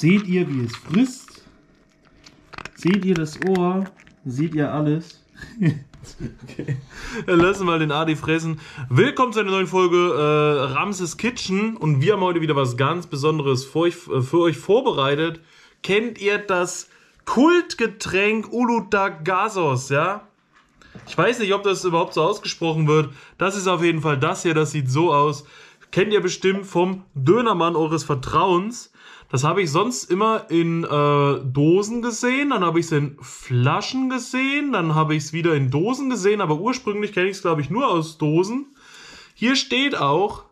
Seht ihr, wie es frisst? Seht ihr das Ohr? Seht ihr alles? okay. Lassen wir mal den Adi fressen. Willkommen zu einer neuen Folge äh, Ramses Kitchen und wir haben heute wieder was ganz Besonderes für euch, äh, für euch vorbereitet. Kennt ihr das Kultgetränk Uludag Gasos, ja? Ich weiß nicht, ob das überhaupt so ausgesprochen wird. Das ist auf jeden Fall das hier, das sieht so aus. Kennt ihr bestimmt vom Dönermann eures Vertrauens. Das habe ich sonst immer in äh, Dosen gesehen, dann habe ich es in Flaschen gesehen, dann habe ich es wieder in Dosen gesehen, aber ursprünglich kenne ich es, glaube ich, nur aus Dosen. Hier steht auch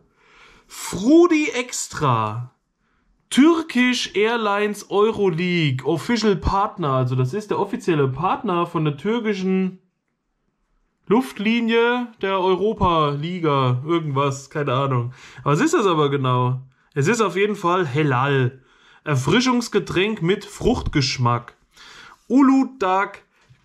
Frudi Extra. Turkish Airlines Euroleague Official Partner, also das ist der offizielle Partner von der türkischen Luftlinie der Europa-Liga, irgendwas, keine Ahnung. Was ist das aber genau? Es ist auf jeden Fall Helal. Erfrischungsgetränk mit Fruchtgeschmack. Uludag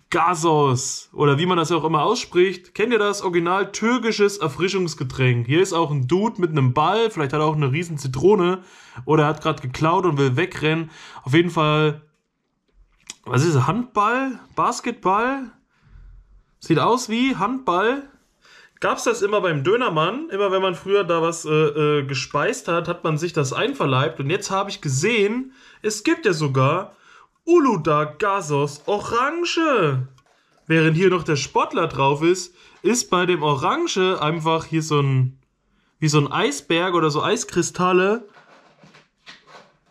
Gasos oder wie man das auch immer ausspricht. Kennt ihr das? Original türkisches Erfrischungsgetränk. Hier ist auch ein Dude mit einem Ball, vielleicht hat er auch eine riesen Zitrone oder er hat gerade geklaut und will wegrennen. Auf jeden Fall, was ist das? Handball? Basketball? Sieht aus wie Handball. Gab es das immer beim Dönermann? Immer wenn man früher da was äh, äh, gespeist hat, hat man sich das einverleibt. Und jetzt habe ich gesehen, es gibt ja sogar Uluda Gasos Orange. Während hier noch der Sportler drauf ist, ist bei dem Orange einfach hier so ein, wie so ein Eisberg oder so Eiskristalle.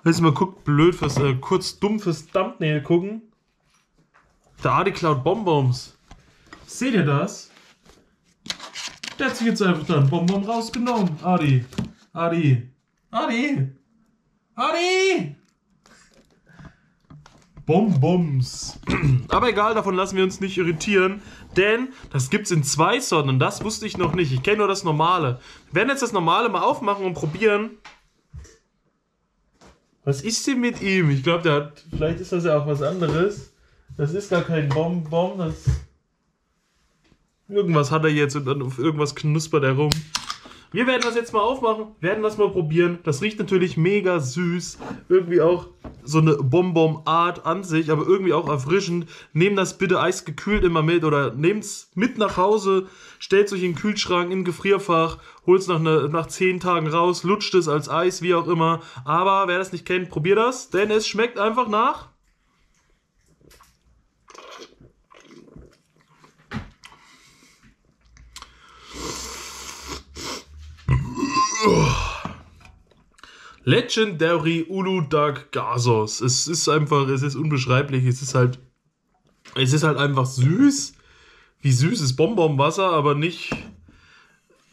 Jetzt mal guckt, blöd fürs, äh, kurz dumm fürs Thumbnail gucken. Der Adi Cloud Bonbons. Seht ihr das? Der hat sich jetzt einfach da einen Bonbon rausgenommen. Adi. Adi. Adi. Adi. Bonbons. Aber egal, davon lassen wir uns nicht irritieren, denn das gibt's in zwei Sorten und das wusste ich noch nicht. Ich kenne nur das normale. Wir werden jetzt das normale mal aufmachen und probieren. Was ist denn mit ihm? Ich glaube, der hat. Vielleicht ist das ja auch was anderes. Das ist gar kein Bonbon, das. Irgendwas hat er jetzt und dann auf irgendwas knuspert er rum. Wir werden das jetzt mal aufmachen, werden das mal probieren. Das riecht natürlich mega süß. Irgendwie auch so eine Bonbon-Art an sich, aber irgendwie auch erfrischend. Nehmt das bitte eisgekühlt immer mit oder nehmt's mit nach Hause, stellt euch in den Kühlschrank, in den Gefrierfach, holt's nach, ne, nach 10 Tagen raus, lutscht es als Eis, wie auch immer. Aber wer das nicht kennt, probiert das, denn es schmeckt einfach nach Legendary Uludag Gasos. Es ist einfach, es ist unbeschreiblich. Es ist halt, es ist halt einfach süß. Wie süßes Bonbonwasser, aber nicht,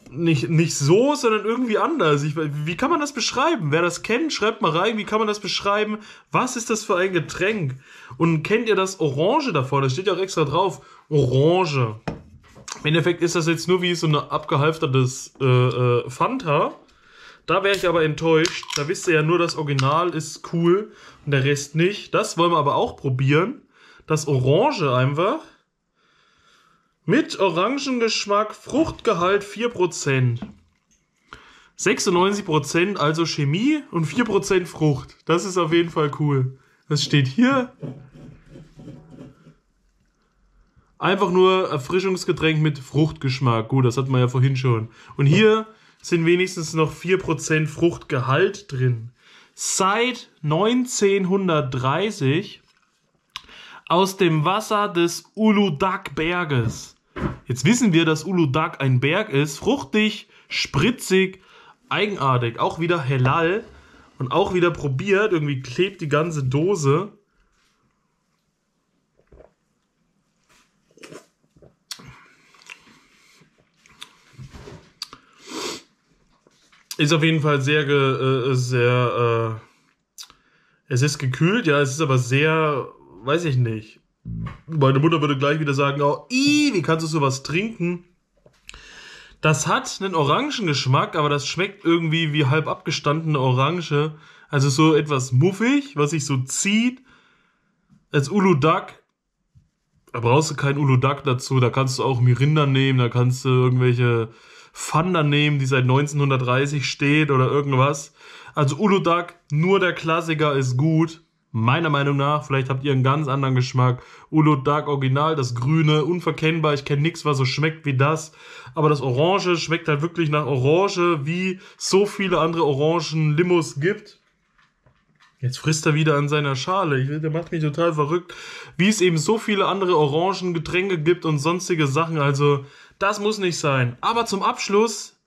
nicht, nicht so, sondern irgendwie anders. Ich, wie kann man das beschreiben? Wer das kennt, schreibt mal rein, wie kann man das beschreiben? Was ist das für ein Getränk? Und kennt ihr das Orange davor? Das steht ja auch extra drauf. Orange. Im Endeffekt ist das jetzt nur wie so ein abgehalftertes äh, äh, Fanta. Da wäre ich aber enttäuscht. Da wisst ihr ja nur, das Original ist cool und der Rest nicht. Das wollen wir aber auch probieren. Das Orange einfach. Mit Orangengeschmack, Fruchtgehalt 4%. 96% also Chemie und 4% Frucht. Das ist auf jeden Fall cool. Das steht hier. Einfach nur Erfrischungsgetränk mit Fruchtgeschmack. Gut, das hat man ja vorhin schon. Und hier sind wenigstens noch 4% Fruchtgehalt drin. Seit 1930 aus dem Wasser des Uludag-Berges. Jetzt wissen wir, dass Uludag ein Berg ist. Fruchtig, spritzig, eigenartig. Auch wieder Helal. Und auch wieder probiert. Irgendwie klebt die ganze Dose. Ist auf jeden Fall sehr, äh, sehr, äh, es ist gekühlt, ja, es ist aber sehr, weiß ich nicht. Meine Mutter würde gleich wieder sagen, oh, ii, wie kannst du sowas trinken? Das hat einen Orangengeschmack, aber das schmeckt irgendwie wie halb abgestandene Orange. Also so etwas muffig, was sich so zieht. Als Uludak. Da brauchst du keinen Uludak dazu. Da kannst du auch Mirinda nehmen, da kannst du irgendwelche Fanda nehmen, die seit 1930 steht oder irgendwas. Also Uludag, nur der Klassiker ist gut. Meiner Meinung nach, vielleicht habt ihr einen ganz anderen Geschmack. Ulo Dark Original, das Grüne, unverkennbar. Ich kenne nichts, was so schmeckt wie das. Aber das Orange schmeckt halt wirklich nach Orange, wie so viele andere Orangen-Limos gibt. Jetzt frisst er wieder an seiner Schale. Ich, der macht mich total verrückt. Wie es eben so viele andere Orangengetränke gibt und sonstige Sachen. Also, das muss nicht sein. Aber zum Abschluss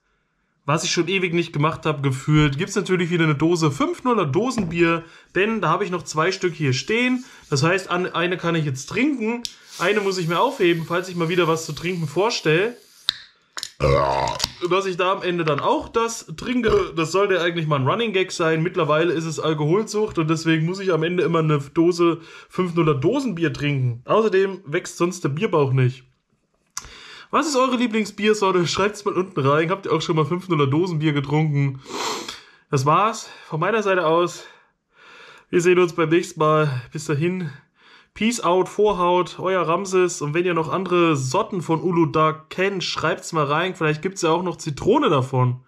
was ich schon ewig nicht gemacht habe, gefühlt, gibt's natürlich wieder eine Dose 5-0er Dosenbier, denn da habe ich noch zwei Stück hier stehen. Das heißt, eine kann ich jetzt trinken, eine muss ich mir aufheben, falls ich mal wieder was zu trinken vorstelle. Dass ich da am Ende dann auch das trinke, das sollte eigentlich mal ein Running Gag sein. Mittlerweile ist es Alkoholsucht und deswegen muss ich am Ende immer eine Dose 5-0er Dosenbier trinken. Außerdem wächst sonst der Bierbauch nicht. Was ist eure Lieblingsbiersorte? Schreibt's mal unten rein. Habt ihr auch schon mal 500 Dosen Bier getrunken? Das war's von meiner Seite aus. Wir sehen uns beim nächsten Mal. Bis dahin. Peace out, Vorhaut, euer Ramses. Und wenn ihr noch andere Sorten von Uludag kennt, schreibt's mal rein. Vielleicht gibt's ja auch noch Zitrone davon.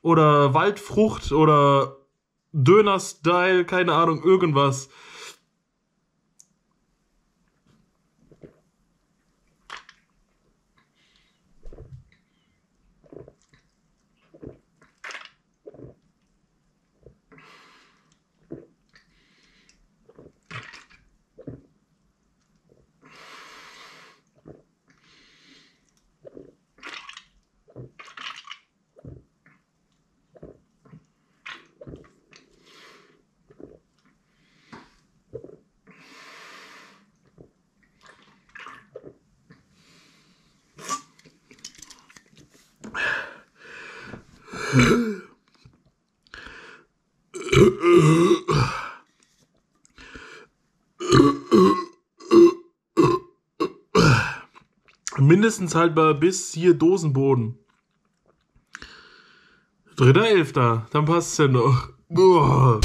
Oder Waldfrucht oder Döner-Style, keine Ahnung, irgendwas. Mindestens haltbar bis hier Dosenboden. Dritter Elfter, dann passt's ja noch. Boah.